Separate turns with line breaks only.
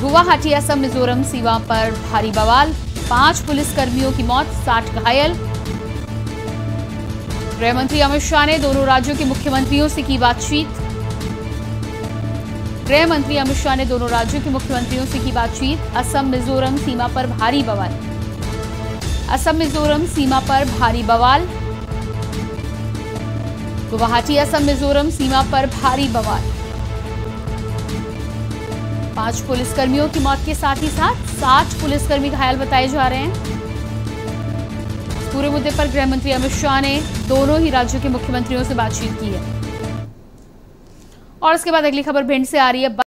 गुवाहाटी, असम, मिजोरम, सीमा पर भारी बवाल। पाँच पुलिसकर्मियों की मौत, साठ घायल। गृहमंत्री अमित शाह ने दोनों राज्यों के मुख्यमंत्रियों से की बातचीत। गृह मंत्री अमित शाह ने दोनों राज्यों के मुख्यमंत्रियों से की बातचीत। असम, मिजोरम, सीमा पर भारी बवाल। असम, मिजोरम, सीमा पर भारी बवाल। गुवाहाटी, असम, मिजोरम, सीमा पर भारी बवाल। पाँच पुलिसकर्मियों की मौत के साथ ही साथ साठ पुलिसकर्मी घायल बताए जा रहे हैं। पूरे मुद्दे पर गृह मंत्री अमित शाह ने दोनों ही राज्यों के मुख्यमंत्रियों से बातचीत की है। और इसके बाद अगली खबर भिंड से आ रही है।